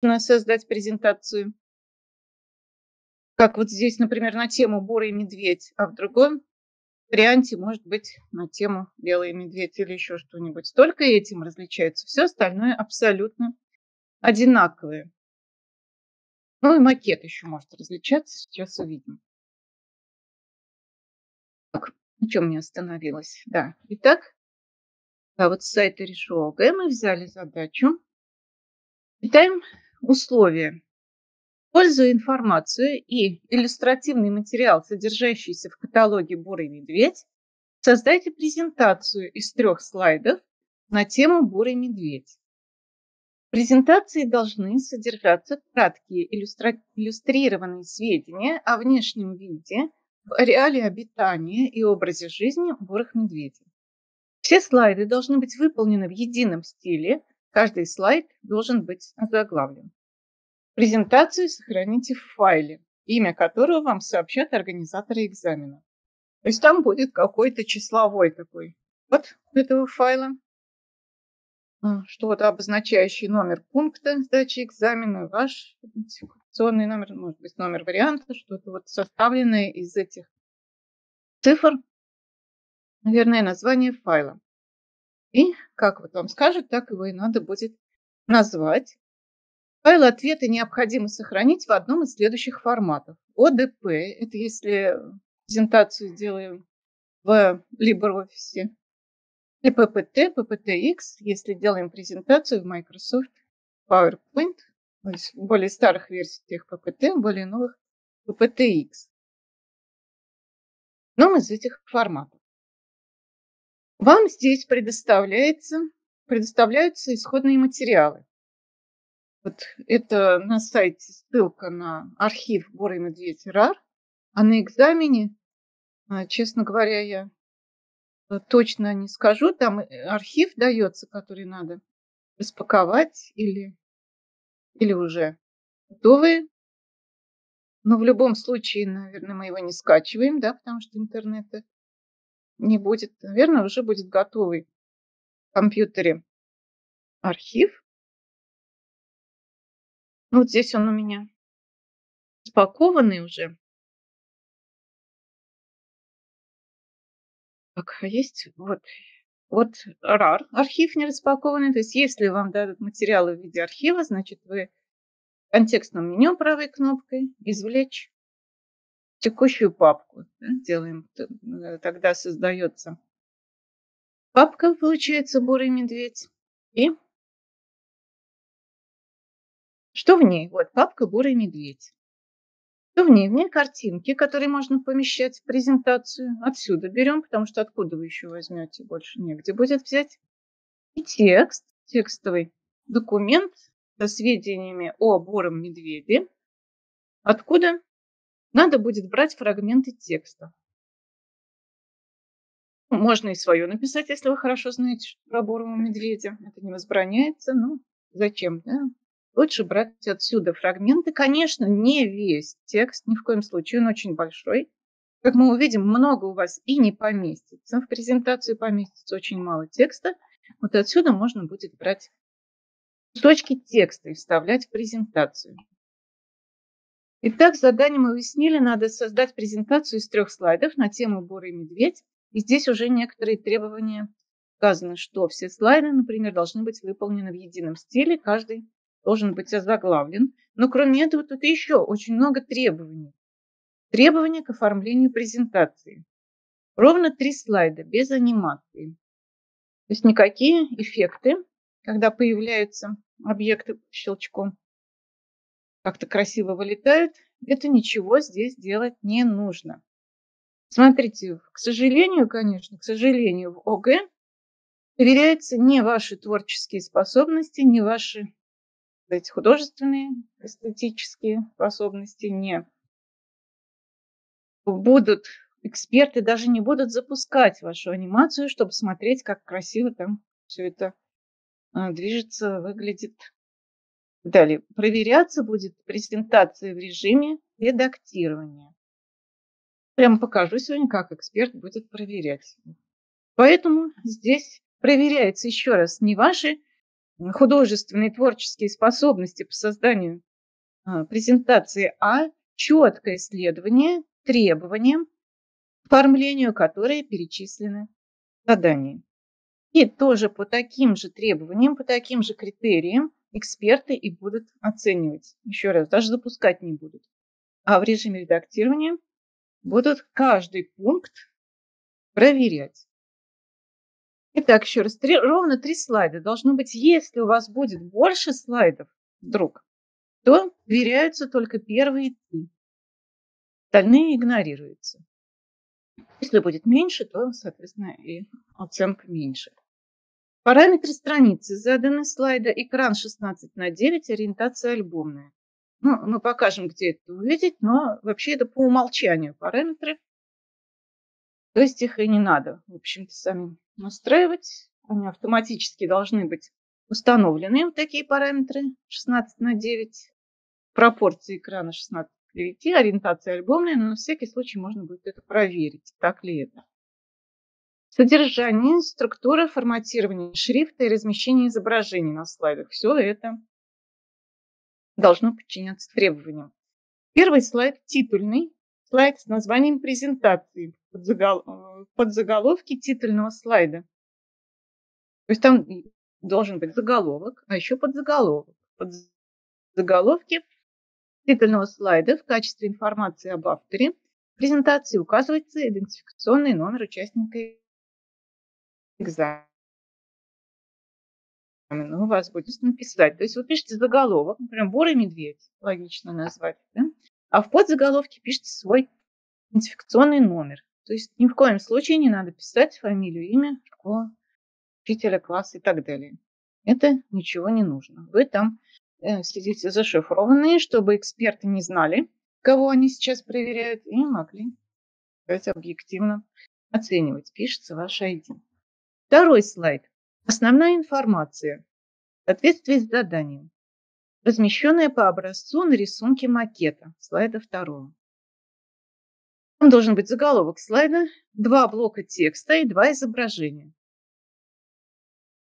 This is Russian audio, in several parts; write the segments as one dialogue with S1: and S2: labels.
S1: Нужно создать презентацию. Как вот здесь, например, на тему «Бурый медведь», а в другом варианте может быть на тему «Белый медведь» или еще что-нибудь. Только этим различаются. Все остальное абсолютно одинаковое. Ну и макет еще может различаться, сейчас увидим. Так, на чем я остановилась? Да, итак, а вот с сайта Решо мы взяли задачу. Читаем условия. Используя информацию и иллюстративный материал, содержащийся в каталоге «Бурый медведь», создайте презентацию из трех слайдов на тему «Бурый медведь». В презентации должны содержаться краткие иллюстра... иллюстрированные сведения о внешнем виде, реалии обитания и образе жизни бурых медведей. Все слайды должны быть выполнены в едином стиле, каждый слайд должен быть озаглавлен. Презентацию сохраните в файле, имя которого вам сообщат организаторы экзамена. То есть там будет какой-то числовой такой вот этого файла, а, что-то обозначающий номер пункта сдачи экзамена, ваш идентификационный номер, может быть, номер варианта, что-то вот составленное из этих цифр, наверное, название файла. И как вот вам скажут, так его и надо будет назвать. Файл ответа необходимо сохранить в одном из следующих форматов. ОДП – это если презентацию делаем в LibreOffice. И PPT, PPTX, если делаем презентацию в Microsoft PowerPoint, то есть в более старых версиях PPT, более новых PPTX. Но из этих форматов. Вам здесь предоставляется, предоставляются исходные материалы. Вот это на сайте ссылка на архив Горы Медведь РАР. А на экзамене, а, честно говоря, я э, точно не скажу. Там э, архив дается, который надо распаковать или, или уже готовые. Но в любом случае, наверное, мы его не скачиваем, да, потому что интернета не будет. Наверное, уже будет готовый в компьютере архив. Вот здесь он у меня спакованный уже. Так, а есть вот, вот RAR, архив не распакованный. То есть если вам дадут материалы в виде архива, значит вы контекстном меню правой кнопкой извлечь текущую папку. Да, делаем, э, тогда создается папка, получается, бурый медведь. И что в ней? Вот папка «Бурый медведь». Что в ней? В ней картинки, которые можно помещать в презентацию. Отсюда берем, потому что откуда вы еще возьмете? Больше негде будет взять. И текст, текстовый документ со сведениями о буром медведе. Откуда? Надо будет брать фрагменты текста. Можно и свое написать, если вы хорошо знаете про бурого медведя. Это не возбраняется, но зачем, да? Лучше брать отсюда фрагменты. Конечно, не весь текст, ни в коем случае, он очень большой. Как мы увидим, много у вас и не поместится. В презентацию поместится очень мало текста. Вот отсюда можно будет брать кусочки текста и вставлять в презентацию. Итак, задание мы уяснили. Надо создать презентацию из трех слайдов на тему «Бурый медведь». И здесь уже некоторые требования сказано, что все слайды, например, должны быть выполнены в едином стиле, каждый должен быть озаглавлен. Но кроме этого тут еще очень много требований. Требования к оформлению презентации. Ровно три слайда без анимации. То есть никакие эффекты, когда появляются объекты щелчком, как-то красиво вылетают, это ничего здесь делать не нужно. Смотрите, к сожалению, конечно, к сожалению, в ОГЭ проверяются не ваши творческие способности, не ваши эти художественные, эстетические способности не будут, эксперты даже не будут запускать вашу анимацию, чтобы смотреть, как красиво там все это а, движется, выглядит. Далее, проверяться будет презентация в режиме редактирования. Прямо покажу сегодня, как эксперт будет проверять. Поэтому здесь проверяется еще раз не ваши художественные творческие способности по созданию а, презентации, а четкое исследование требованиям, оформлению которые перечислены в задании. И тоже по таким же требованиям, по таким же критериям эксперты и будут оценивать. Еще раз, даже запускать не будут. А в режиме редактирования будут каждый пункт проверять. Итак, еще раз, три, ровно три слайда. Должно быть, если у вас будет больше слайдов вдруг, то веряются только первые три. Остальные игнорируются. Если будет меньше, то, соответственно, и оценка меньше. Параметры страницы заданы слайда. Экран 16 на 9, ориентация альбомная. Ну, мы покажем, где это увидеть, но вообще это по умолчанию параметры. То есть их и не надо, в общем-то, сами настраивать. Они автоматически должны быть установлены, вот такие параметры 16 на 9. Пропорции экрана 16 к 9, ориентация альбомная, но на всякий случай можно будет это проверить, так ли это. Содержание, структура, форматирование шрифта и размещение изображений на слайдах. Все это должно подчиняться требованиям. Первый слайд титульный, слайд с названием презентации, под заголовки титульного слайда. То есть там должен быть заголовок, а еще подзаголовок. Под заголовки титульного слайда в качестве информации об авторе презентации указывается идентификационный номер участника экзамена у вас будет написать. То есть вы пишете заголовок, например, «Бурый медведь», логично назвать, да? а в подзаголовке пишите свой идентификационный номер. То есть ни в коем случае не надо писать фамилию, имя, школа, учителя, класс и так далее. Это ничего не нужно. Вы там э, следите зашифрованные, чтобы эксперты не знали, кого они сейчас проверяют, и могли сказать, объективно оценивать. Пишется ваш ID. Второй слайд. Основная информация. В соответствии с заданием. Размещенная по образцу на рисунке макета. Слайда второго. Там должен быть заголовок слайда, два блока текста и два изображения.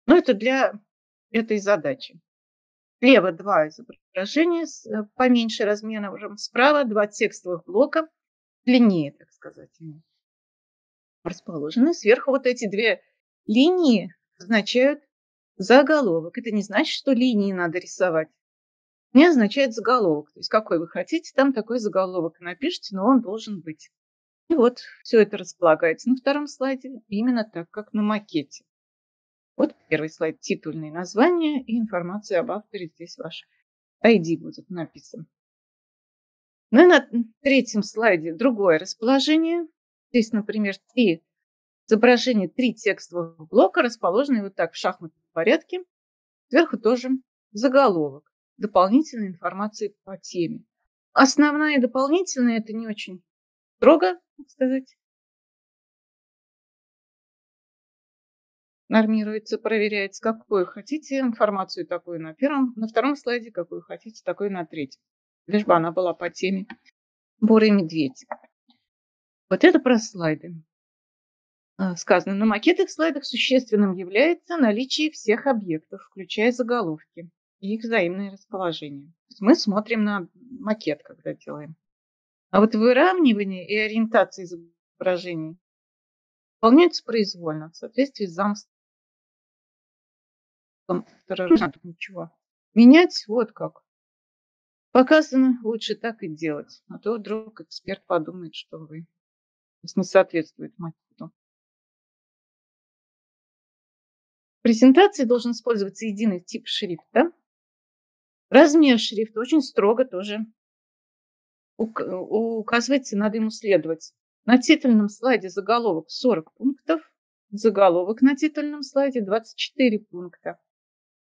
S1: Но это для этой задачи. Слева два изображения с э, поменьше размером, справа два текстовых блока, длиннее, так сказать, расположены. Сверху вот эти две Линии означают заголовок. Это не значит, что линии надо рисовать. Не означает заголовок. То есть какой вы хотите, там такой заголовок напишите, но он должен быть. И вот все это располагается на втором слайде именно так, как на макете. Вот первый слайд, титульные названия и информация об авторе. Здесь ваш ID будет написан. Ну и на третьем слайде другое расположение. Здесь, например, три изображение три текстовых блока, расположенные вот так в шахматном порядке. Сверху тоже заголовок. Дополнительная информация по теме. Основная и дополнительная это не очень строго, так сказать. Нормируется, проверяется, какую хотите информацию такую на первом, на втором слайде, какую хотите, такую на третьем. Лишь бы она была по теме Бурый медведь. Вот это про слайды. А, сказано, на макетах слайдах существенным является наличие всех объектов, включая заголовки и их взаимное расположение. Мы смотрим на макет, когда делаем. А вот выравнивание и ориентация изображений выполняются произвольно в соответствии с замыслом. Ничего. Менять вот как. Показано, лучше так и делать. А то вдруг эксперт подумает, что вы не соответствует макету. В презентации должен использоваться единый тип шрифта. Размер шрифта очень строго тоже указывается, надо ему следовать. На титульном слайде заголовок 40 пунктов, заголовок на титульном слайде 24 пункта.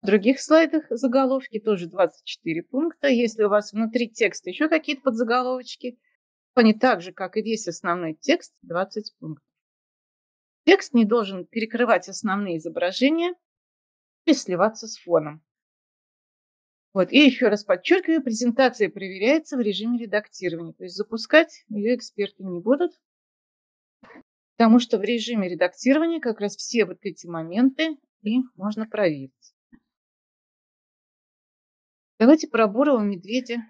S1: В других слайдах заголовки тоже 24 пункта. Если у вас внутри текста еще какие-то подзаголовочки, они так же, как и весь основной текст, 20 пунктов. Текст не должен перекрывать основные изображения или сливаться с фоном. Вот. И еще раз подчеркиваю, презентация проверяется в режиме редактирования. То есть запускать ее эксперты не будут, потому что в режиме редактирования как раз все вот эти моменты и можно проверить. Давайте про бурого медведя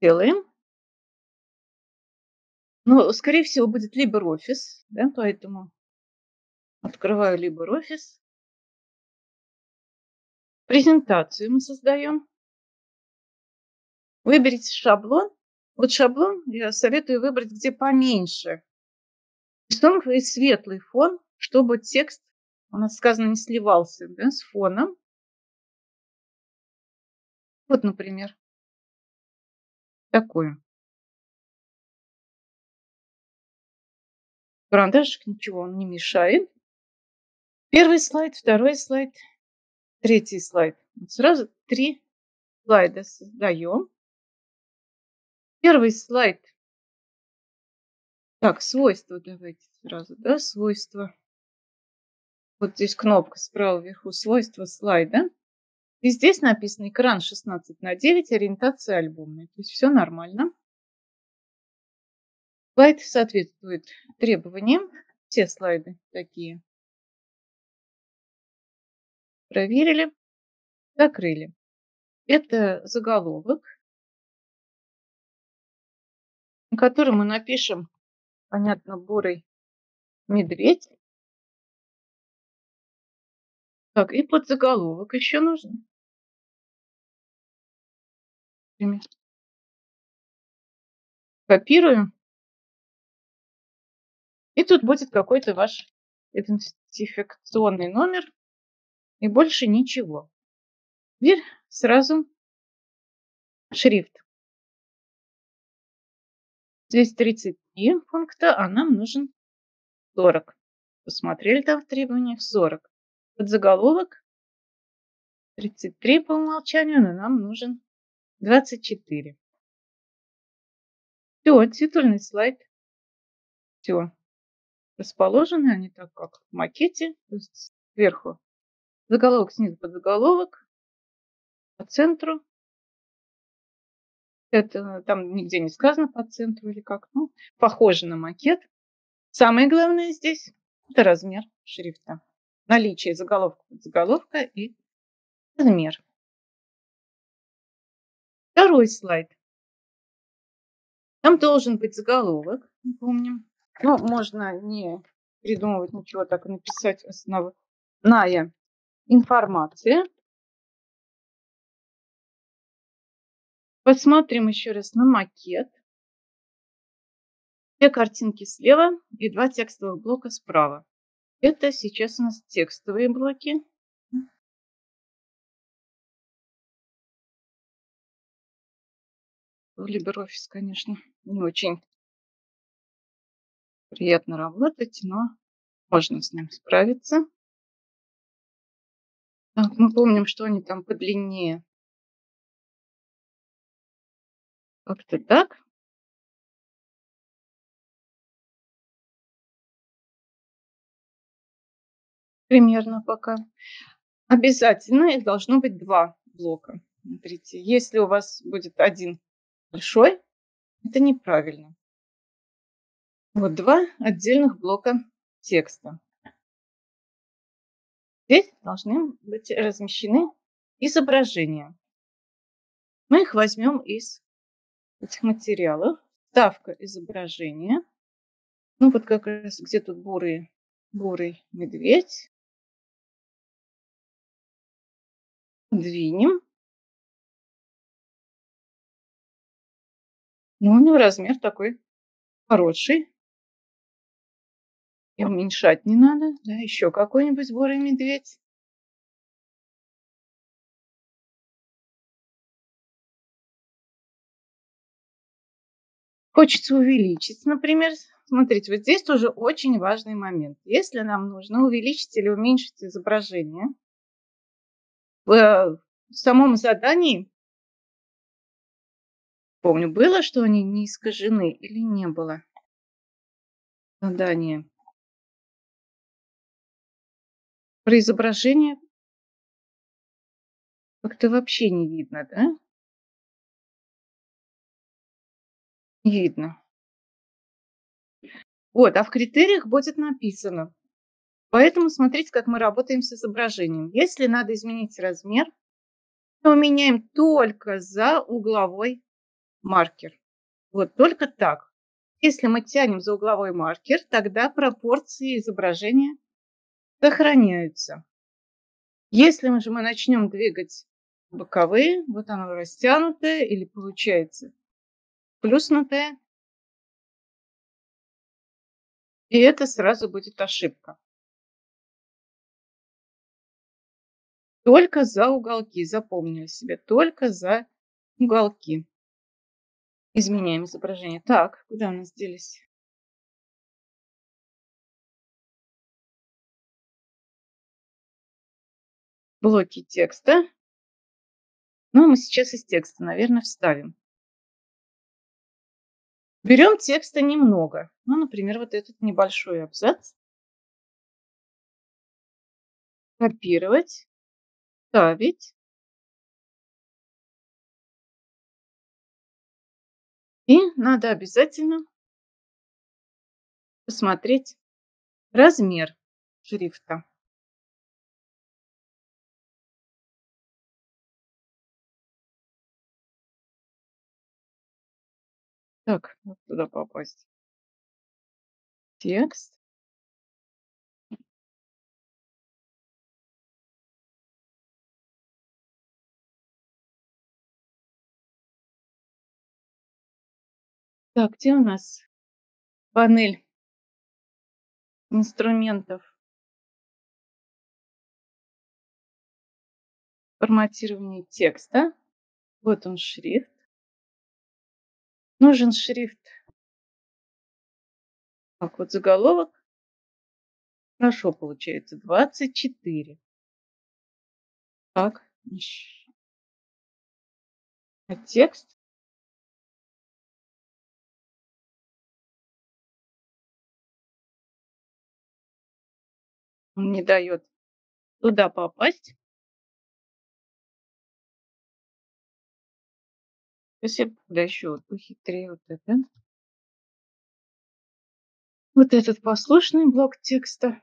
S1: делаем. Ну, скорее всего, будет LibreOffice, да, поэтому открываю LibreOffice. Презентацию мы создаем. Выберите шаблон. Вот шаблон я советую выбрать, где поменьше. И светлый фон, чтобы текст, у нас сказано, не сливался да, с фоном. Вот, например, такую. Карандашик, ничего, он не мешает. Первый слайд, второй слайд, третий слайд. Вот сразу три слайда создаем. Первый слайд. Так, свойства давайте сразу, да, свойства. Вот здесь кнопка справа вверху, свойства слайда. И здесь написано экран 16 на 9, ориентация альбомная. То есть все нормально. Слайд соответствует требованиям. Все слайды такие. Проверили, закрыли. Это заголовок, на котором мы напишем, понятно, бурый медведь. Так, и под заголовок еще нужно. Копируем. И тут будет какой-то ваш идентификационный номер. И больше ничего. Теперь сразу шрифт. Здесь 33 пункта, а нам нужен 40. Посмотрели там в требованиях 40. Под заголовок 33 по умолчанию, но нам нужен 24. Все, титульный слайд. Все. Расположены они так, как в макете. То есть сверху заголовок, снизу под заголовок, по центру. Это там нигде не сказано по центру или как. Ну, похоже на макет. Самое главное здесь – это размер шрифта. Наличие заголовка под заголовка и размер. Второй слайд. Там должен быть заголовок, помним. Ну, можно не придумывать ничего, так написать основная информация. Посмотрим еще раз на макет. Две картинки слева и два текстовых блока справа. Это сейчас у нас текстовые блоки. В LibreOffice, конечно, не очень приятно работать, но можно с ним справиться. Так, мы помним, что они там подлиннее. Как-то так. Примерно пока. Обязательно их должно быть два блока. Смотрите, если у вас будет один большой, это неправильно. Вот два отдельных блока текста. Здесь должны быть размещены изображения. Мы их возьмем из этих материалов. Ставка изображения. Ну вот как раз где тут бурый, бурый медведь. Двинем. Ну, у него размер такой хороший. И уменьшать не надо. Да, еще какой-нибудь бурый медведь. Хочется увеличить, например. Смотрите, вот здесь тоже очень важный момент. Если нам нужно увеличить или уменьшить изображение, в самом задании помню, было, что они не искажены или не было? Задание. Про изображение как-то вообще не видно, да? Не видно. Вот, а в критериях будет написано. Поэтому смотрите, как мы работаем с изображением. Если надо изменить размер, Но меняем только за угловой маркер. Вот только так. Если мы тянем за угловой маркер, тогда пропорции изображения сохраняются. Если мы же мы начнем двигать боковые, вот оно растянутое или получается плюснутое, и это сразу будет ошибка. Только за уголки, запомнили себе, только за уголки. Изменяем изображение. Так, куда у нас делись? Блоки текста. Ну, мы сейчас из текста, наверное, вставим. Берем текста немного. Ну, например, вот этот небольшой абзац. Копировать. Ставить. И надо обязательно посмотреть размер шрифта. Так, вот туда попасть. Текст. Так, где у нас панель инструментов? Форматирование текста. Вот он шрифт. Нужен шрифт. Так, вот заголовок. Хорошо получается. 24. Так. А текст? Он не дает туда попасть. Сейчас я еще вот похитрее вот это. Вот этот послушный блок текста.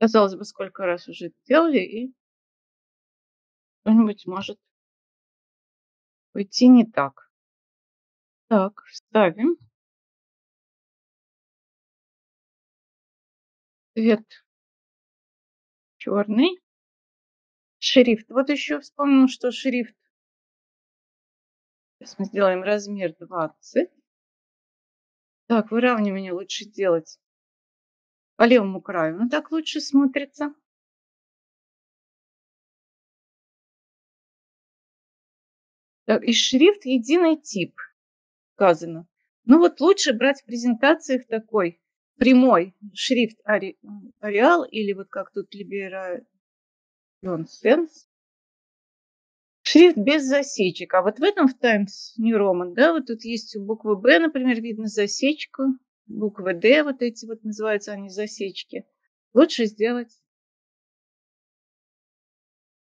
S1: Казалось бы, сколько раз уже делали, и что-нибудь может пойти не так. Так, ставим. Цвет черный. Шрифт. Вот еще вспомнил, что шрифт. Сейчас мы сделаем размер 20. Так, выравнивание лучше делать по левому краю. Ну так лучше смотрится. Так, и шрифт единый тип сказано. Ну вот лучше брать в презентациях такой прямой шрифт Ариал или вот как тут Libera Sense. Шрифт без засечек. А вот в этом в Times New Roman, да, вот тут есть у буквы Б, например, видно засечку. Буквы Д, вот эти вот называются они засечки. Лучше сделать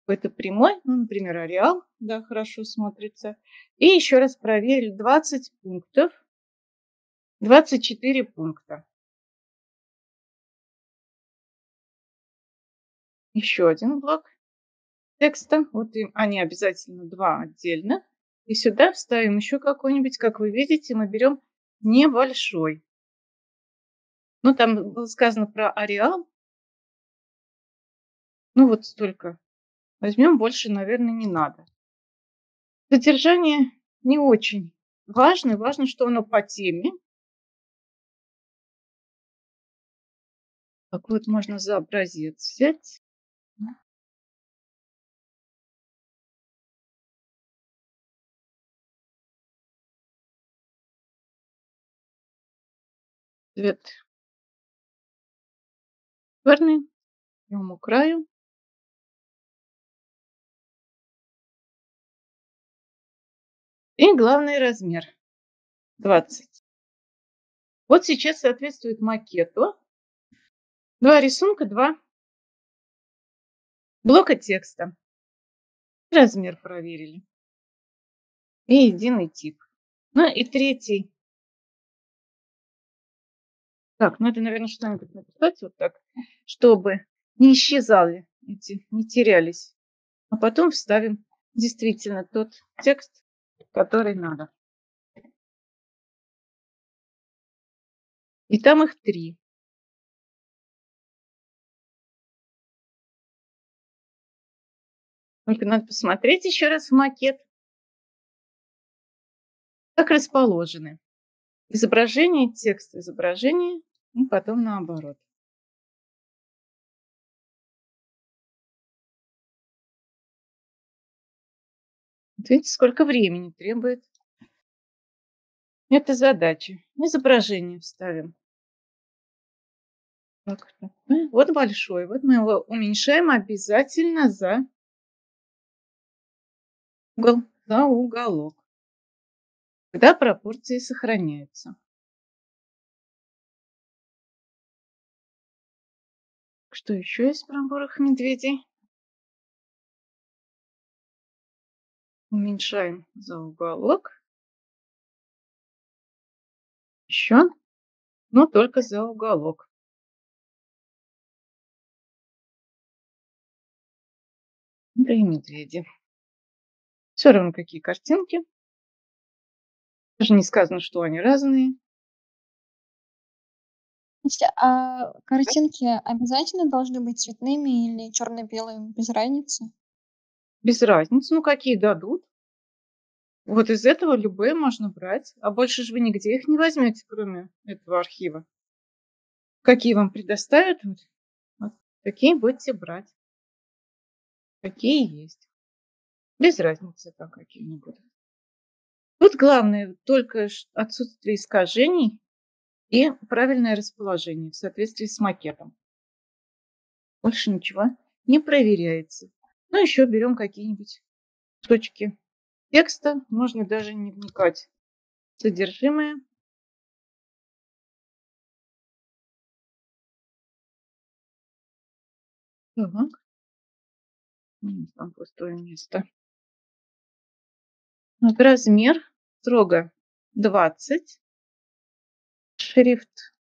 S1: какой-то прямой, ну, например, ареал, да, хорошо смотрится. И еще раз проверили 20 пунктов, 24 пункта. Еще один блок текста. Вот им, они обязательно два отдельно. И сюда вставим еще какой-нибудь, как вы видите, мы берем небольшой. Ну, там было сказано про ареал. Ну, вот столько Возьмем больше, наверное, не надо. Содержание не очень важно. Важно, что оно по теме. Так вот, можно за образец взять. Цвет черный, ему краю. И главный размер 20. Вот сейчас соответствует макету. Два рисунка, два блока текста. Размер проверили. И единый тип. Ну и третий Так, надо, наверное, что-нибудь написать вот так, чтобы не исчезали эти, не терялись. А потом вставим действительно тот текст, который надо. И там их три. Только надо посмотреть еще раз в макет, как расположены. Изображение, текст, изображение, и потом наоборот. Вот видите, сколько времени требует эта задача. Изображение вставим. Так. Вот большой. Вот мы его уменьшаем обязательно за угол, за уголок. Когда пропорции сохраняются. Что еще есть в проборах медведей? Уменьшаем за уголок. Еще, но только за уголок. Да и медведи. Все равно какие картинки. Даже не сказано, что они разные.
S2: А картинки обязательно должны быть цветными или черно-белыми, без разницы?
S1: Без разницы, ну какие дадут. Вот из этого любые можно брать, а больше же вы нигде их не возьмете, кроме этого архива. Какие вам предоставят, вот, такие будете брать. Какие есть. Без разницы, там какие они будут. Тут главное только отсутствие искажений и правильное расположение в соответствии с макетом. Больше ничего не проверяется. Ну, еще берем какие-нибудь точки текста. Можно даже не вникать в содержимое. Так. Там пустое место. Вот размер строго 20. Шрифт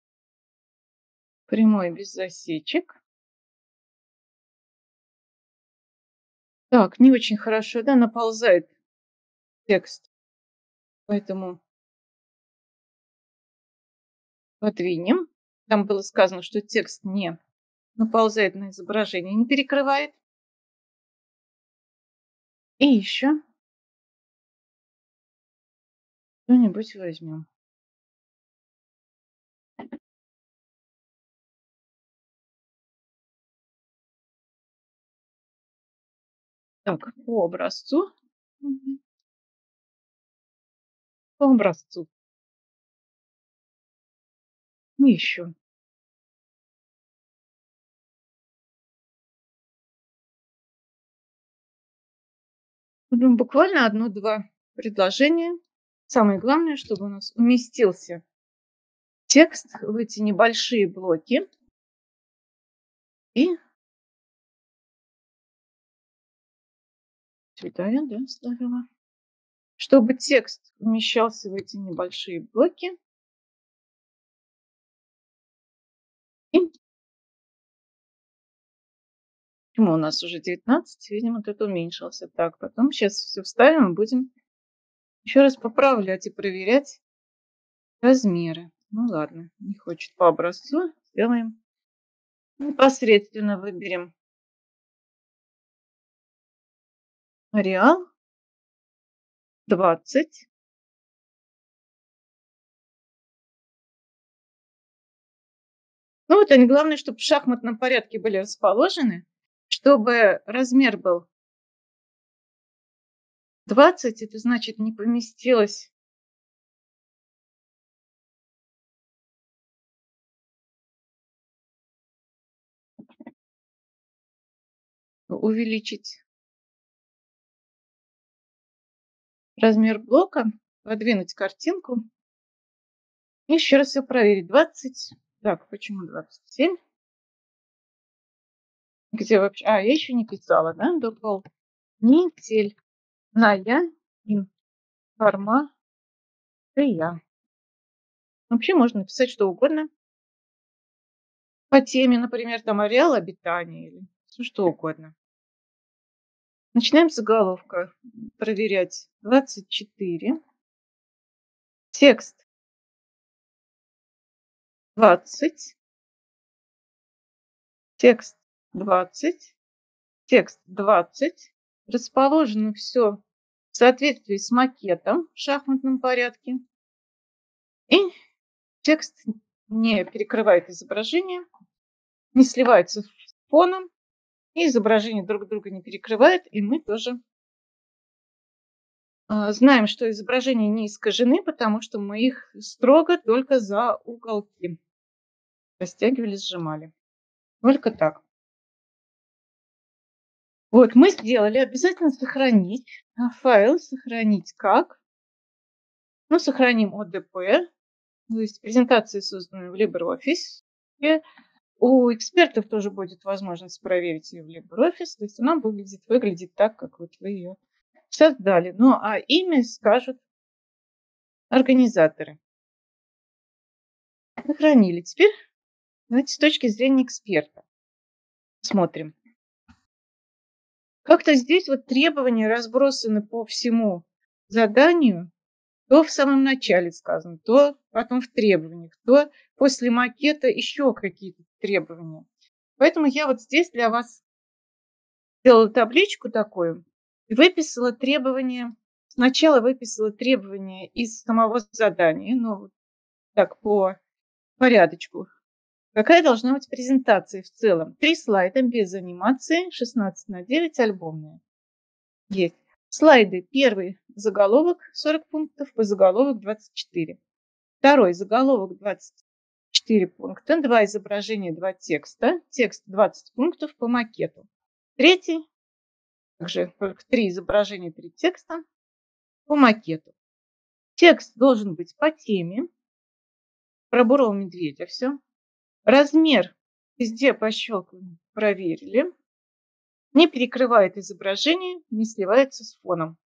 S1: прямой без засечек. Так, не очень хорошо, да, наползает текст. Поэтому подвинем. Там было сказано, что текст не наползает на изображение, не перекрывает. И еще что-нибудь возьмем. Так, по образцу. По образцу. Еще. Буквально одно-два предложения Самое главное, чтобы у нас уместился текст в эти небольшие блоки. И сюда я да, ставила. Чтобы текст умещался в эти небольшие блоки. И Почему у нас уже 19? Видимо, это уменьшился. Так, потом сейчас все вставим и будем еще раз поправлять и проверять размеры. Ну ладно, не хочет по образцу. Сделаем. Непосредственно выберем Ареал 20. Ну вот они, главное, чтобы в шахматном порядке были расположены, чтобы размер был 20 это значит не поместилось. Увеличить размер блока, подвинуть картинку. И еще раз все проверить. 20. Так, почему 27? Где вообще? А, я еще не писала, да? Дополнитель Ная информация. Вообще можно написать что угодно. по теме, например, там ареал обитания или все что угодно. Начинаем с заголовка проверять 24. Текст 20. Текст 20. Текст 20. Расположено все в соответствии с макетом в шахматном порядке. И текст не перекрывает изображение, не сливается с фоном, и изображение друг друга не перекрывает, и мы тоже э, знаем, что изображения не искажены, потому что мы их строго только за уголки растягивали, сжимали. Только так. Вот, мы сделали. Обязательно сохранить а, файл. Сохранить как? Ну, сохраним ОДП. То есть презентации созданы в LibreOffice. У экспертов тоже будет возможность проверить ее в LibreOffice. То есть она выглядит, выглядит так, как вот вы ее создали. Ну, а имя скажут организаторы. Сохранили. Теперь давайте с точки зрения эксперта смотрим. Как-то здесь вот требования разбросаны по всему заданию, то в самом начале сказано, то потом в требованиях, то после макета еще какие-то требования. Поэтому я вот здесь для вас сделала табличку такую и выписала требования. Сначала выписала требования из самого задания, ну, так по порядочку. Какая должна быть презентация в целом? Три слайда без анимации, 16 на 9, альбомные. Есть. Слайды. Первый заголовок 40 пунктов, по заголовок 24. Второй заголовок 24 пункта, два изображения, два текста. Текст 20 пунктов по макету. Третий, также три изображения, три текста по макету. Текст должен быть по теме. Про бурого медведя все. Размер везде пощелкиваем, проверили. Не перекрывает изображение, не сливается с фоном.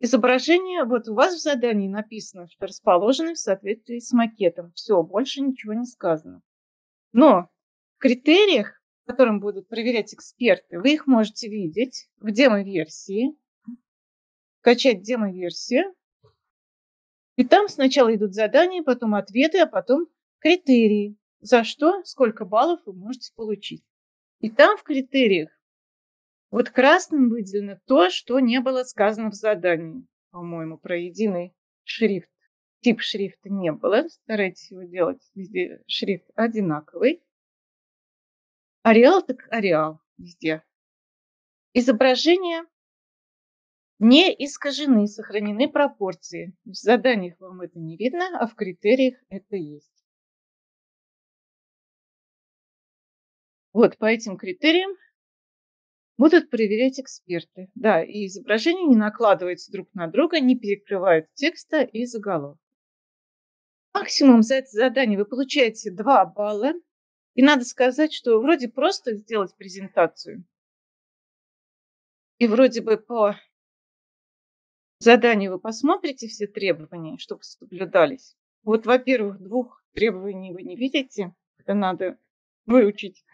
S1: Изображение, вот у вас в задании написано, что расположены в соответствии с макетом. Все, больше ничего не сказано. Но в критериях, которым будут проверять эксперты, вы их можете видеть в демо-версии. Качать демо-версию. И там сначала идут задания, потом ответы, а потом критерии за что, сколько баллов вы можете получить. И там в критериях вот красным выделено то, что не было сказано в задании. По-моему, про единый шрифт. Тип шрифта не было. Старайтесь его делать везде шрифт одинаковый. Ареал так ареал везде. Изображения не искажены, сохранены пропорции. В заданиях вам это не видно, а в критериях это есть. Вот по этим критериям будут проверять эксперты. Да, и изображения не накладываются друг на друга, не перекрывают текста и заголовка. Максимум за это задание вы получаете 2 балла. И надо сказать, что вроде просто сделать презентацию. И вроде бы по заданию вы посмотрите все требования, чтобы соблюдались. Вот, во-первых, двух требований вы не видите. Это надо выучить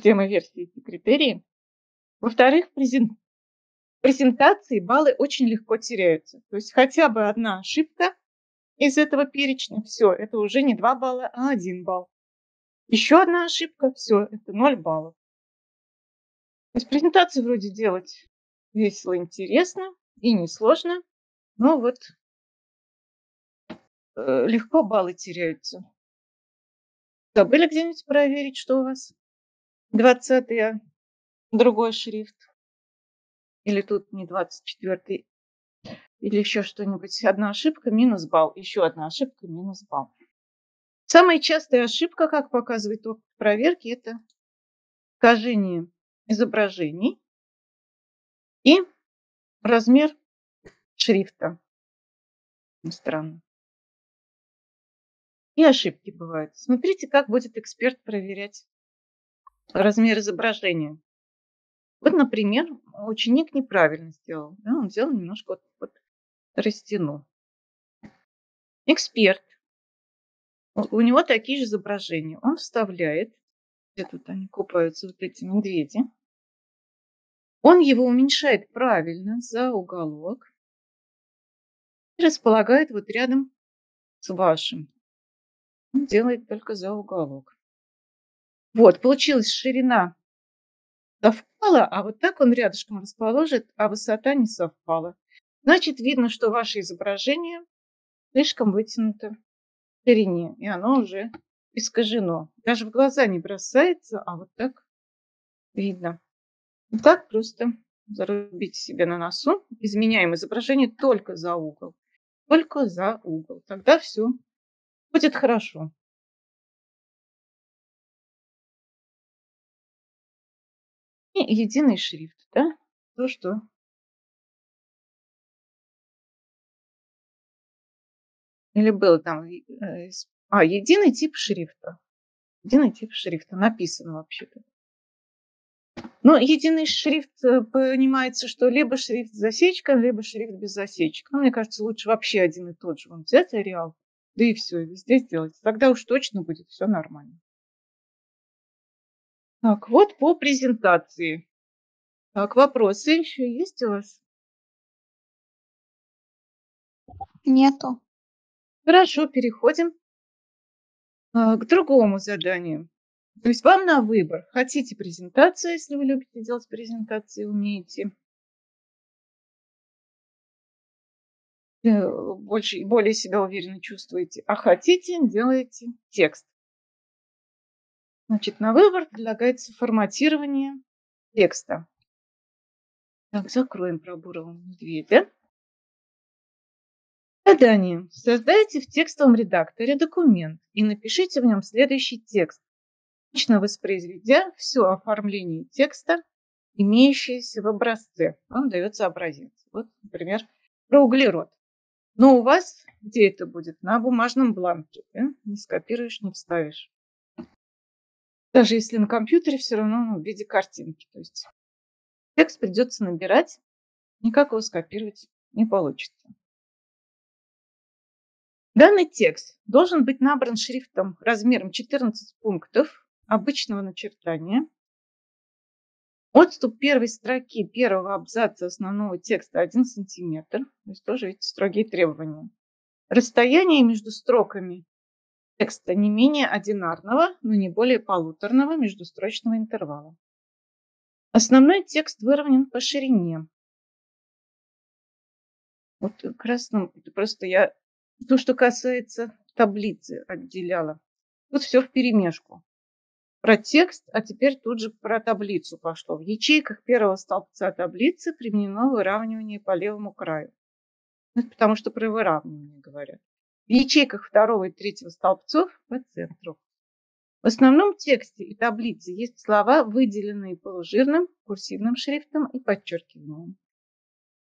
S1: демо-версии эти критерии. Во-вторых, презент... презентации баллы очень легко теряются. То есть хотя бы одна ошибка из этого перечня, все, это уже не 2 балла, а 1 балл. Еще одна ошибка, все, это 0 баллов. То есть презентации вроде делать весело, интересно и несложно, но вот э, легко баллы теряются. Забыли где-нибудь проверить, что у вас? Двадцатый другой шрифт. Или тут не двадцать четвертый. Или еще что-нибудь. Одна ошибка, минус балл. Еще одна ошибка, минус балл. Самая частая ошибка, как показывает опыт проверки, это искажение изображений и размер шрифта. Странно. И ошибки бывают. Смотрите, как будет эксперт проверять размер изображения. Вот, например, ученик неправильно сделал. Да, он взял немножко вот, вот растянул. Эксперт у него такие же изображения. Он вставляет, где тут они купаются, вот эти медведи. Он его уменьшает правильно за уголок и располагает вот рядом с вашим. Он делает только за уголок. Вот, получилась ширина совпала, а вот так он рядышком расположит, а высота не совпала. Значит, видно, что ваше изображение слишком вытянуто в ширине, и оно уже искажено. Даже в глаза не бросается, а вот так видно. Вот так просто зарубите себе на носу. Изменяем изображение только за угол. Только за угол. Тогда все будет хорошо. И единый шрифт, да? То, что Или было там... Э, а, единый тип шрифта. Единый тип шрифта. Написано вообще-то. Ну, единый шрифт э, понимается, что либо шрифт с засечкой, либо шрифт без засечек. Ну, мне кажется, лучше вообще один и тот же. Вон взять ареал, да и все, и везде сделать. Тогда уж точно будет все нормально. Так, вот по презентации. Так, вопросы еще есть у вас?
S2: Нету.
S1: Хорошо, переходим а, к другому заданию. То есть вам на выбор. Хотите презентацию, если вы любите делать презентации, умеете. Э, больше, более себя уверенно чувствуете. А хотите, делаете текст. Значит, на выбор предлагается форматирование текста. Так, закроем про бурого медведя. Задание. Создайте в текстовом редакторе документ и напишите в нем следующий текст, лично воспроизведя все оформление текста, имеющееся в образце. Вам дается образец. Вот, например, про углерод. Но у вас где это будет? На бумажном бланке. Да? Не скопируешь, не вставишь. Даже если на компьютере, все равно ну, в виде картинки. То есть текст придется набирать, никак его скопировать не получится. Данный текст должен быть набран шрифтом размером 14 пунктов обычного начертания. Отступ первой строки первого абзаца основного текста 1 см. То есть тоже эти строгие требования. Расстояние между строками текста не менее одинарного, но не более полуторного междустрочного интервала. Основной текст выровнен по ширине. Вот красным, это просто я то, что касается таблицы, отделяла. Тут все в перемешку. Про текст, а теперь тут же про таблицу пошло. В ячейках первого столбца таблицы применено выравнивание по левому краю. Это потому что про выравнивание говорят. В ячейках второго и третьего столбцов по центру. В основном тексте и таблице есть слова, выделенные полужирным, курсивным шрифтом и подчеркиванием.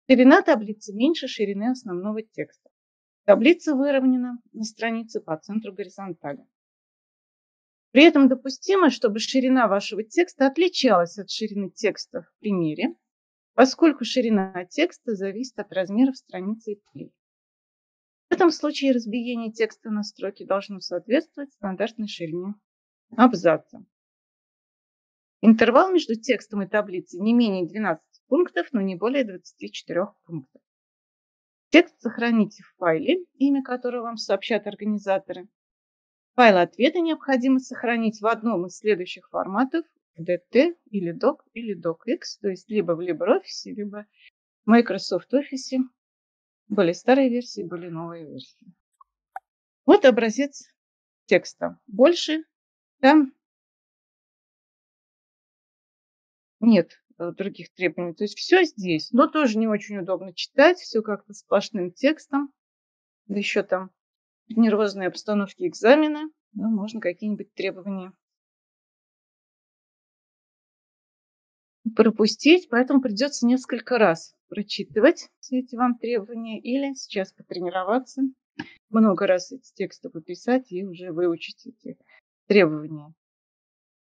S1: Ширина таблицы меньше ширины основного текста. Таблица выровнена на странице по центру горизонтали. При этом допустимо, чтобы ширина вашего текста отличалась от ширины текста в примере, поскольку ширина текста зависит от размеров страницы и полей. В этом случае разбиение текста на строки должно соответствовать стандартной ширине абзаца. Интервал между текстом и таблицей не менее 12 пунктов, но не более 24 пунктов. Текст сохраните в файле, имя которого вам сообщат организаторы. Файл ответа необходимо сохранить в одном из следующих форматов DT или Doc или DocX, то есть либо в LibreOffice, либо в Microsoft Office. Более старые версии, более новые версии. Вот образец текста. Больше там нет Э, других требований. То есть все здесь, но тоже не очень удобно читать, все как-то сплошным текстом. Да еще там нервозные обстановки экзамена, ну, можно какие-нибудь требования пропустить, поэтому придется несколько раз прочитывать все эти вам требования или сейчас потренироваться, много раз эти тексты пописать и уже выучить эти требования.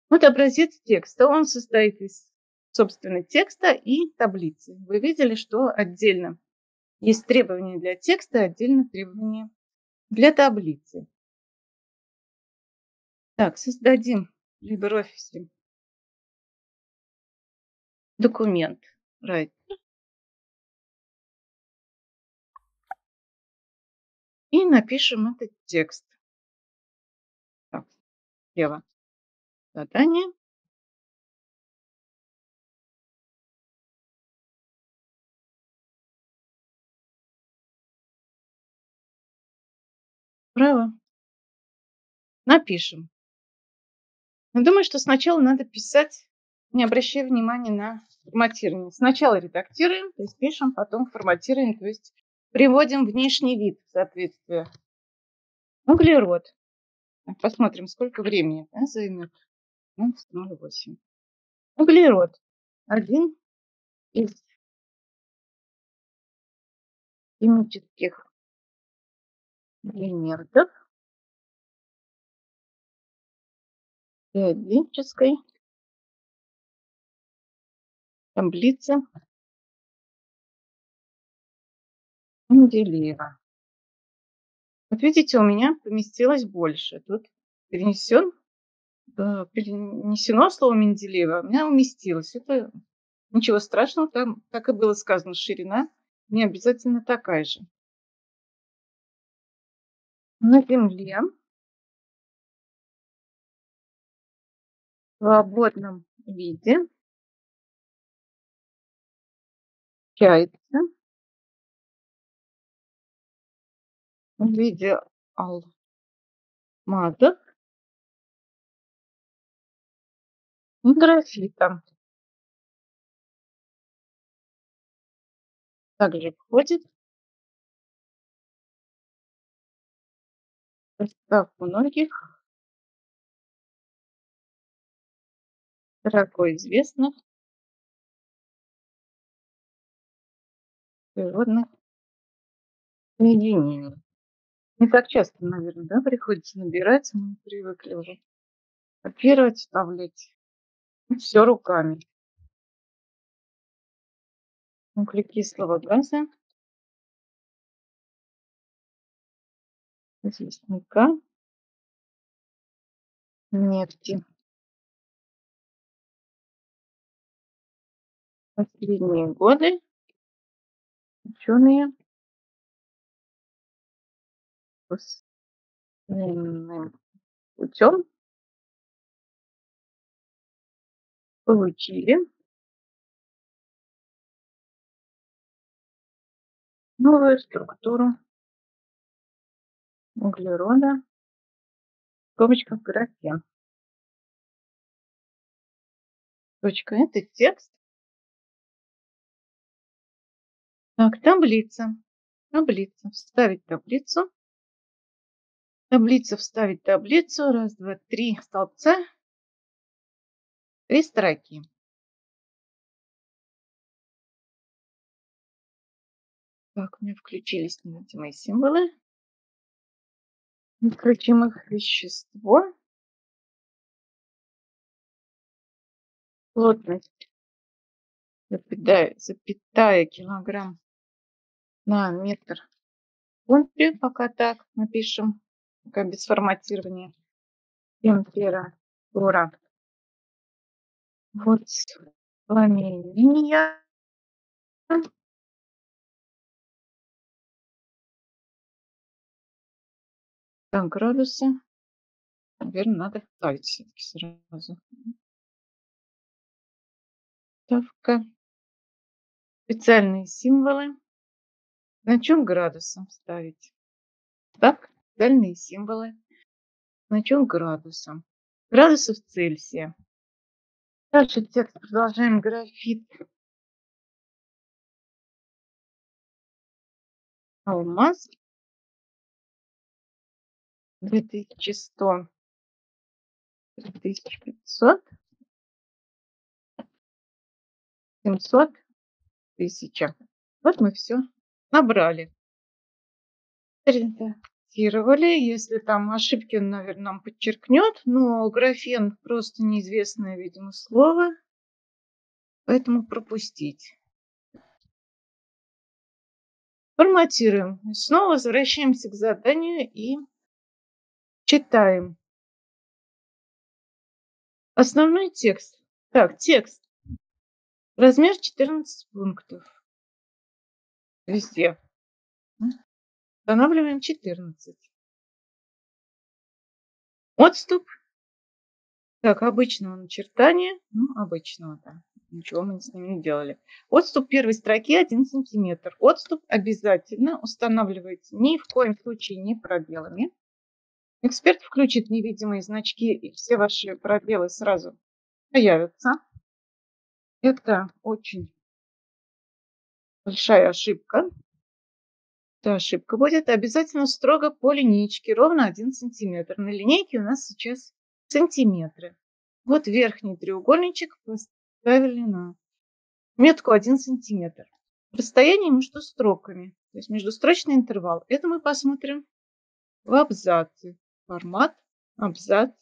S1: Вот образец текста, он состоит из собственно, текста и таблицы. Вы видели, что отдельно есть требования для текста, отдельно требования для таблицы. Так, создадим LibreOffice документ Writer. И напишем этот текст. Так, слева задание. Право. Напишем. Но думаю, что сначала надо писать, не обращая внимания на форматирование. Сначала редактируем, то есть пишем, потом форматируем, то есть приводим внешний вид в соответствие. Углерод. Посмотрим, сколько времени да, займет. 0,8. Углерод. Один из химических элементов периодической таблицы Менделеева. Вот видите, у меня поместилось больше. Тут перенесен, да, перенесено слово Менделеева, у меня уместилось. Это ничего страшного, там, как и было сказано, ширина не обязательно такая же. На Земле в свободном виде получается. В виде алмазов и графита. Также входит. В состав многих. Широко известных природных соединений. Не так часто, наверное, да, приходится набирать, мы привыкли уже копировать, вставлять. Все руками. Углекислого газа, известняка, нефти. Последние годы ученые искусственным путем получили новую структуру углерода в скобочках графен. Точка. Это текст. Так, таблица. Таблица. Вставить таблицу. Таблица, вставить таблицу. Раз, два, три столбца. Три строки. Так, у меня включились невидимые символы. Включим их вещество. Плотность. Запятая, запятая килограмм на метр. Пункте пока так напишем пока без форматирования. Температура. Вот линия. Так, градусы. Наверное, надо ставить все-таки сразу. Ставка. Специальные символы. На чем градусом ставить? Так специальные символы. Значок градуса. Градусов Цельсия. Дальше текст продолжаем. Графит. Алмаз. 2100. 3500. 700. Тысяча. Вот мы все набрали редактировали. Если там ошибки, он, наверное, нам подчеркнет. Но графен просто неизвестное, видимо, слово. Поэтому пропустить. Форматируем. Снова возвращаемся к заданию и читаем. Основной текст. Так, текст. Размер 14 пунктов. Везде. Устанавливаем 14. Отступ. Так, обычного начертания. Ну, обычного, да. Ничего мы с ним не делали. Отступ первой строки 1 сантиметр. Отступ обязательно устанавливается ни в коем случае не пробелами. Эксперт включит невидимые значки, и все ваши пробелы сразу появятся. Это очень большая ошибка. Эта ошибка будет обязательно строго по линейке, ровно 1 сантиметр. На линейке у нас сейчас сантиметры. Вот верхний треугольничек поставили на метку 1 сантиметр. Расстояние между строками, то есть междустрочный интервал, это мы посмотрим в абзаце. Формат, абзац,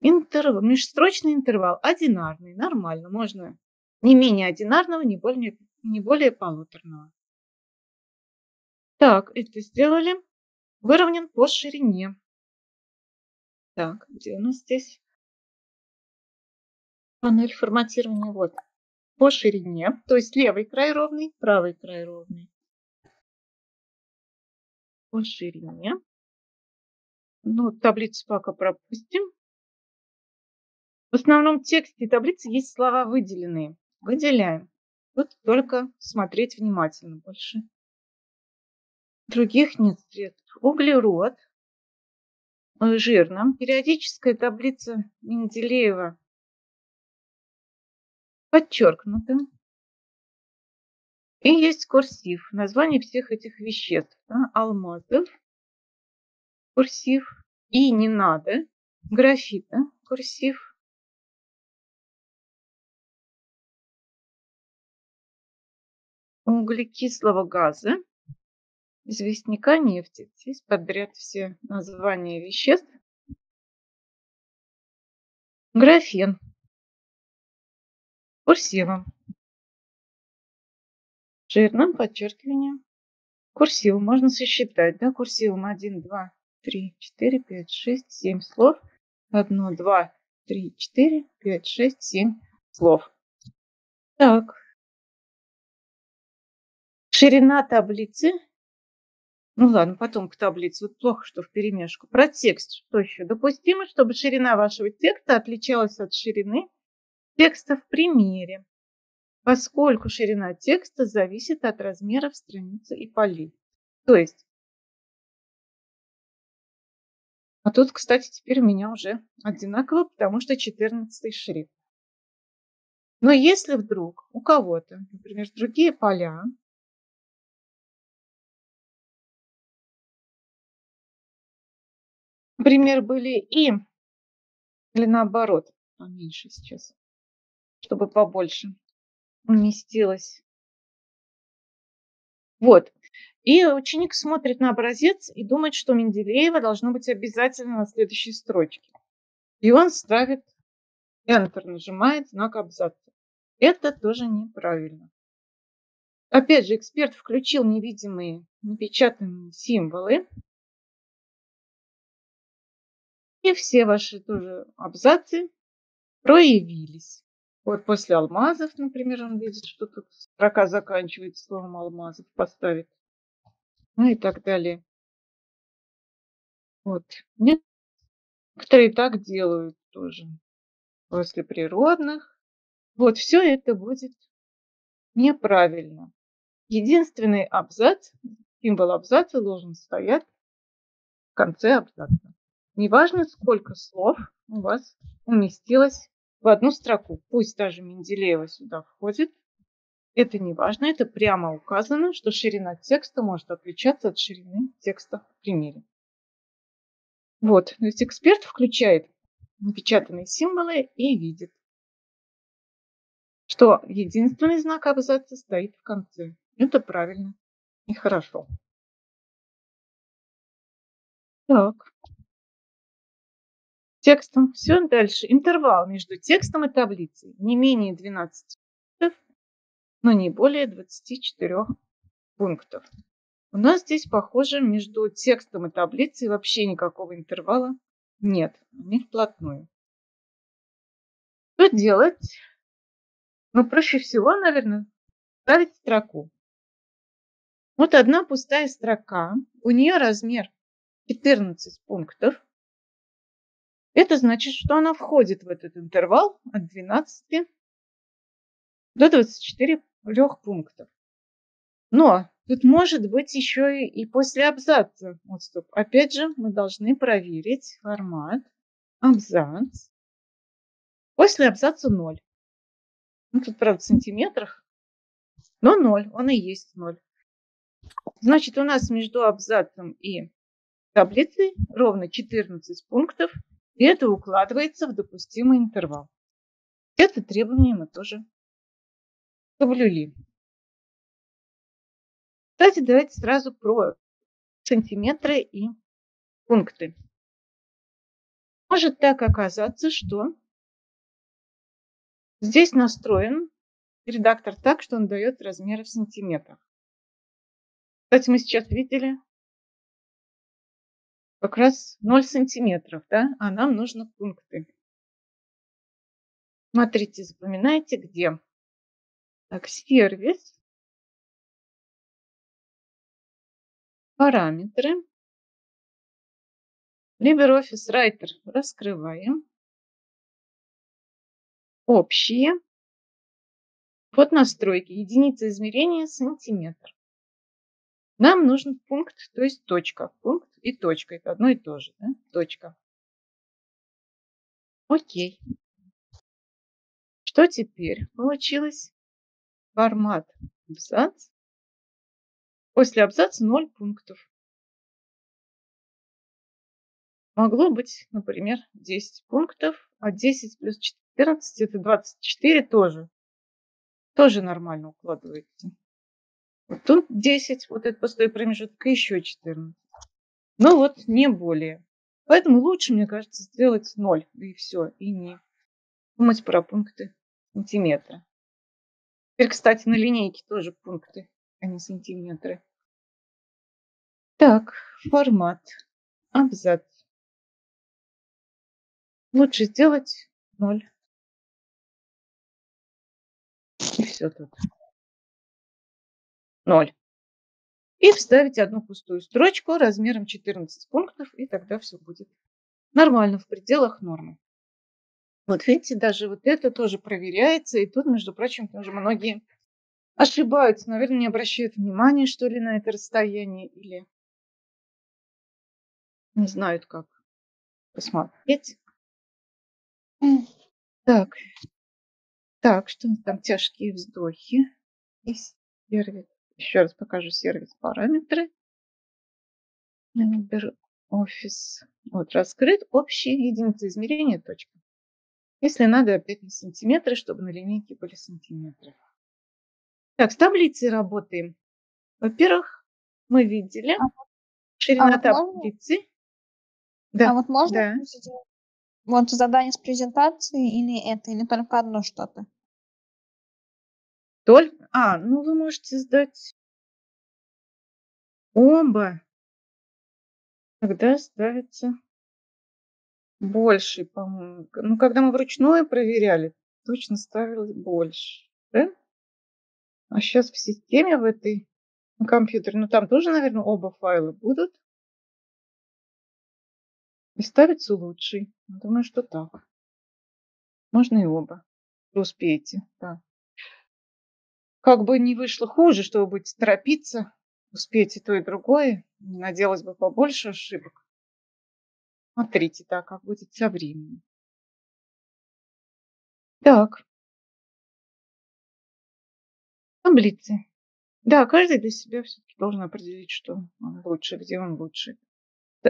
S1: интервал, межстрочный интервал одинарный, нормально, можно не менее одинарного, не более, не более полуторного. Так, это сделали. Выровнен по ширине. Так, где у нас здесь? Панель форматирования. Вот. По ширине. То есть левый край ровный, правый край ровный. По ширине. Ну, таблицу пока пропустим. В основном тексте таблицы есть слова выделенные. Выделяем. Тут только смотреть внимательно больше. Других нет средств. Углерод. Э, жирным. Периодическая таблица Менделеева подчеркнута. И есть курсив. Название всех этих веществ. Да? Алмазов. Курсив. И не надо. Графита. Курсив. Углекислого газа известняка нефти. Здесь подряд все названия веществ. Графен. Курсивом. Жирным подчеркиванием. Курсивом можно сосчитать, да, курсивом 1, 2, 3, 4, 5, 6, 7 слов. 1, 2, 3, 4, 5, 6, 7 слов. Так. Ширина таблицы ну ладно, потом к таблице. Вот плохо, что в перемешку. Про текст что еще? Допустимо, чтобы ширина вашего текста отличалась от ширины текста в примере, поскольку ширина текста зависит от размеров страницы и полей. То есть, а тут, кстати, теперь у меня уже одинаково, потому что 14 шрифт. Но если вдруг у кого-то, например, другие поля, Например, были и или наоборот, поменьше сейчас, чтобы побольше уместилось. Вот. И ученик смотрит на образец и думает, что Менделеева должно быть обязательно на следующей строчке. И он ставит Enter, нажимает знак абзаца. Это тоже неправильно. Опять же, эксперт включил невидимые напечатанные символы, и все ваши тоже абзацы проявились. Вот после алмазов, например, он видит, что тут строка заканчивается словом алмазов, поставит. Ну и так далее. Вот. Некоторые так делают тоже. После природных. Вот все это будет неправильно. Единственный абзац, символ абзаца должен стоять в конце абзаца. Неважно, сколько слов у вас уместилось в одну строку. Пусть даже Менделеева сюда входит. Это не важно, это прямо указано, что ширина текста может отличаться от ширины текста в примере. Вот, то есть эксперт включает напечатанные символы и видит, что единственный знак абзаца стоит в конце. Это правильно и хорошо. Так текстом. Все дальше. Интервал между текстом и таблицей не менее 12 пунктов, но не более 24 пунктов. У нас здесь, похоже, между текстом и таблицей вообще никакого интервала нет. Они вплотную. Что делать? Ну, проще всего, наверное, ставить строку. Вот одна пустая строка, у нее размер 14 пунктов. Это значит, что она входит в этот интервал от 12 до 24 пунктов. Но тут может быть еще и, после абзаца отступ. Опять же, мы должны проверить формат абзац. После абзаца 0. Ну, тут, правда, в сантиметрах, но 0, он и есть 0. Значит, у нас между абзацем и таблицей ровно 14 пунктов, и это укладывается в допустимый интервал. Это требование мы тоже соблюли. Кстати, давайте сразу про сантиметры и пункты. Может так оказаться, что здесь настроен редактор так, что он дает размеры в сантиметрах. Кстати, мы сейчас видели как раз 0 сантиметров, да, а нам нужны пункты. Смотрите, запоминайте, где. Так, сервис, параметры, LibreOffice Writer раскрываем, общие, вот настройки, единица измерения сантиметр. Нам нужен пункт, то есть точка. Пункт и точка. Это одно и то же. Да? Точка. Окей. Что теперь получилось? Формат абзац. После абзаца 0 пунктов. Могло быть, например, 10 пунктов, а 10 плюс 14 это 24 тоже. Тоже нормально укладывается. Вот тут 10, вот этот пустой промежуток, и еще 14. Но вот не более. Поэтому лучше, мне кажется, сделать 0, и все, и не думать про пункты сантиметра. Теперь, кстати, на линейке тоже пункты, а не сантиметры. Так, формат, абзац. Лучше сделать 0. И все тут. 0. И вставить одну пустую строчку размером 14 пунктов, и тогда все будет нормально, в пределах нормы. Вот видите, даже вот это тоже проверяется, и тут, между прочим, тоже многие ошибаются, наверное, не обращают внимания, что ли, на это расстояние, или не знают, как посмотреть. Так, так, что там тяжкие вздохи. И сервис. Еще раз покажу сервис параметры. Офис. Вот раскрыт. Общие единицы измерения. Точка. Если надо, опять на сантиметры, чтобы на линейке были сантиметры. Так, с таблицей работаем. Во-первых, мы видели а, ширина а таблицы.
S2: Да. А вот можно да. вот задание с презентацией или это, или только одно что-то?
S1: Только? А, ну вы можете сдать оба. Тогда ставится больше, по-моему. Ну, когда мы вручную проверяли, точно ставилось больше. Да? А сейчас в системе в этой на компьютере, ну там тоже, наверное, оба файла будут. И ставится лучший. Думаю, что так. Можно и оба. Вы успеете, да как бы не вышло хуже, чтобы быть торопиться, успеть и то, и другое, не наделать бы побольше ошибок. Смотрите, так, как будет со временем. Так. Таблицы. Да, каждый для себя все-таки должен определить, что он лучше, где он лучше.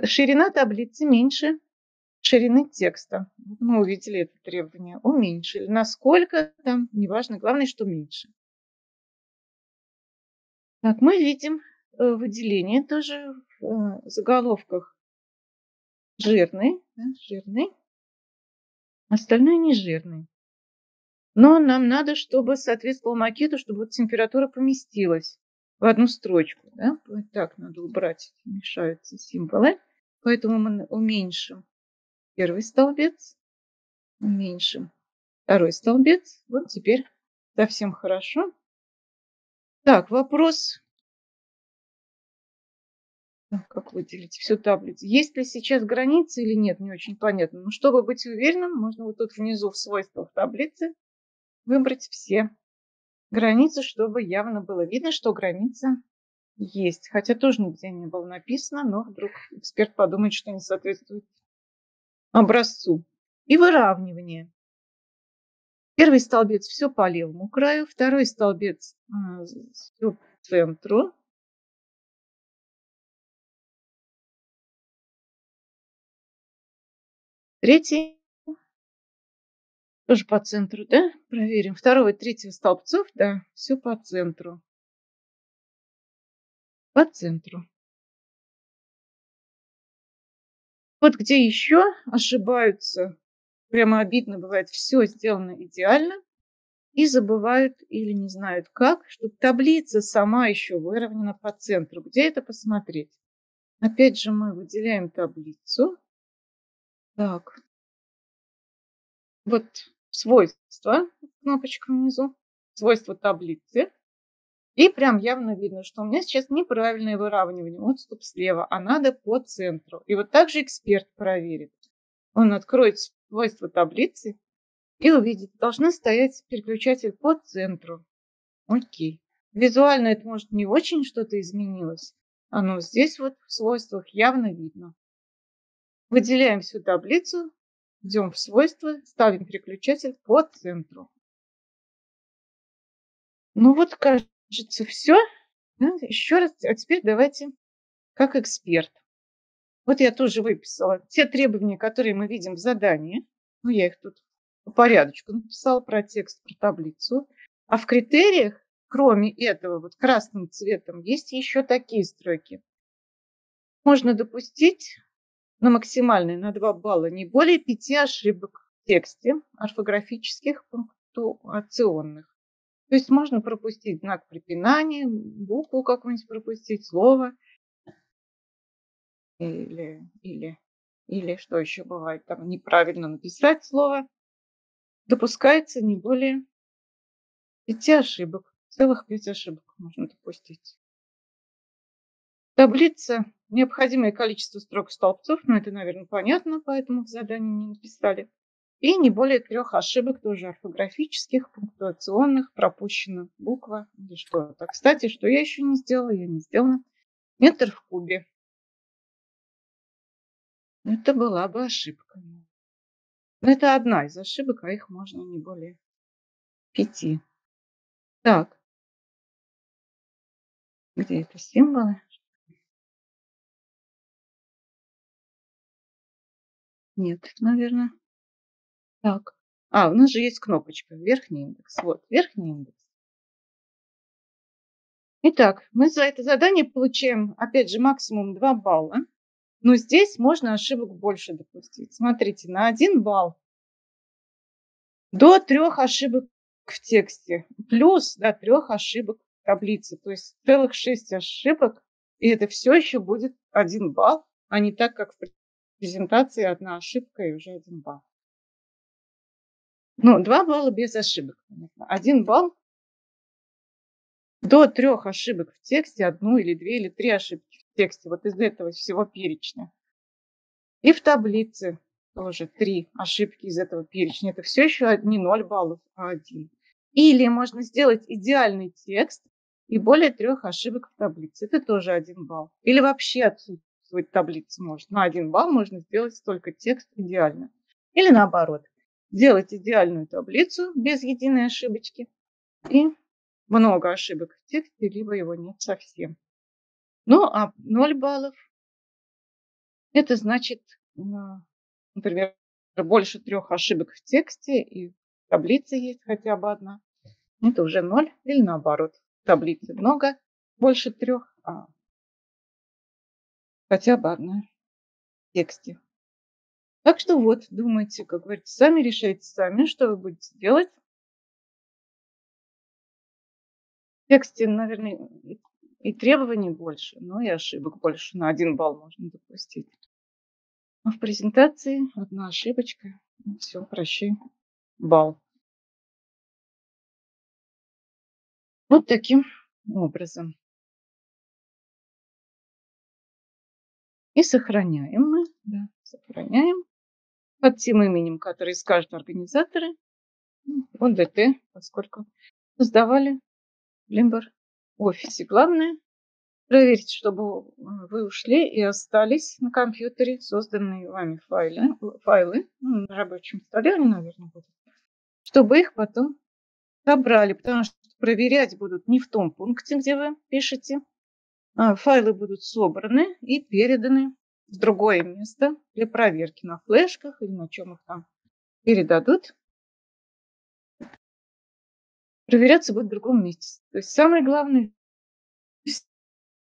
S1: Ширина таблицы меньше ширины текста. Мы увидели это требование. Уменьшили. Насколько там, неважно, главное, что меньше. Так, мы видим э, выделение тоже в э, заголовках жирный, да, жирный, остальное не жирный. Но нам надо, чтобы соответствовал макету, чтобы вот температура поместилась в одну строчку. Да? Вот так надо убрать, мешаются символы. Поэтому мы уменьшим первый столбец, уменьшим Второй столбец. Вот теперь совсем хорошо. Так, вопрос. Как выделить всю таблицу? Есть ли сейчас границы или нет, не очень понятно. Но чтобы быть уверенным, можно вот тут внизу в свойствах таблицы выбрать все границы, чтобы явно было видно, что граница есть. Хотя тоже нигде не было написано, но вдруг эксперт подумает, что не соответствует образцу. И выравнивание. Первый столбец все по левому краю, второй столбец а, все по центру. Третий тоже по центру, да? Проверим. Второго и третьего столбцов, да, все по центру. По центру. Вот где еще ошибаются прямо обидно бывает, все сделано идеально, и забывают или не знают как, чтобы таблица сама еще выровнена по центру. Где это посмотреть? Опять же мы выделяем таблицу. Так. Вот свойства, кнопочка внизу, свойства таблицы. И прям явно видно, что у меня сейчас неправильное выравнивание. Отступ слева, а надо по центру. И вот так же эксперт проверит. Он откроет свойства таблицы и увидеть, должны стоять переключатель по центру. Окей. Визуально это может не очень что-то изменилось, а но здесь вот в свойствах явно видно. Выделяем всю таблицу, идем в свойства, ставим переключатель по центру. Ну вот, кажется, все. Еще раз, а теперь давайте как эксперт. Вот я тоже выписала те требования, которые мы видим в задании. Ну, я их тут по порядочку написала про текст, про таблицу. А в критериях, кроме этого, вот красным цветом, есть еще такие строки. Можно допустить на максимальный, на 2 балла, не более пяти ошибок в тексте, орфографических, пунктуационных. То есть можно пропустить знак препинания, букву какую-нибудь пропустить, слово – или, или, или что еще бывает, там неправильно написать слово, допускается не более пяти ошибок. Целых пять ошибок можно допустить. Таблица необходимое количество строк столбцов, но это, наверное, понятно, поэтому в задании не написали. И не более трех ошибок тоже орфографических, пунктуационных, пропущена буква или что-то. Кстати, что я еще не сделала? Я не сделала метр в кубе. Это была бы ошибка. Но это одна из ошибок, а их можно не более пяти. Так. Где это символы? Нет, наверное. Так. А, у нас же есть кнопочка верхний индекс. Вот, верхний индекс. Итак, мы за это задание получаем, опять же, максимум 2 балла. Но здесь можно ошибок больше допустить. Смотрите, на один балл до трех ошибок в тексте, плюс до трех ошибок в таблице. То есть целых шесть ошибок, и это все еще будет один балл, а не так, как в презентации одна ошибка и уже один балл. Ну, два балла без ошибок. Один балл до трех ошибок в тексте, одну или две или три ошибки тексте, вот из этого всего перечня. И в таблице тоже три ошибки из этого перечня. Это все еще не 0 баллов, а 1. Или можно сделать идеальный текст и более трех ошибок в таблице. Это тоже один балл. Или вообще отсутствовать таблица может. На один балл можно сделать только текст идеально. Или наоборот, сделать идеальную таблицу без единой ошибочки и много ошибок в тексте, либо его нет совсем. Ну, а 0 баллов – это значит, например, больше трех ошибок в тексте и в таблице есть хотя бы одна. Это уже 0 или наоборот. В таблице много, больше трех, а хотя бы одна в тексте. Так что вот, думайте, как говорится, сами решайте сами, что вы будете делать. В тексте, наверное, и требований больше, но и ошибок больше. На один балл можно допустить. А в презентации одна ошибочка. Ну Все, прощи, балл. Вот таким образом. И сохраняем мы, да, сохраняем под тем именем, который скажут организаторы, ДТ, поскольку создавали Лимбер офисе. Главное проверить, чтобы вы ушли и остались на компьютере созданные вами файлы, файлы ну, на рабочем столе они, наверное, будут, чтобы их потом собрали, потому что проверять будут не в том пункте, где вы пишете, а, файлы будут собраны и переданы в другое место для проверки на флешках или на чем их там передадут. Проверяться будет в другом месте. То есть самое главное,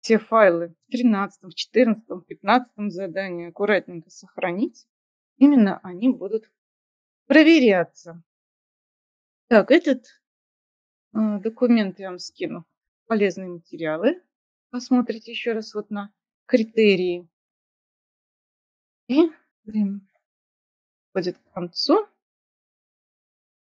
S1: все файлы в 13, 14, 15 задании аккуратненько сохранить. Именно они будут проверяться. Так, этот э, документ я вам скину. Полезные материалы посмотрите еще раз вот на критерии. И время подходит к концу.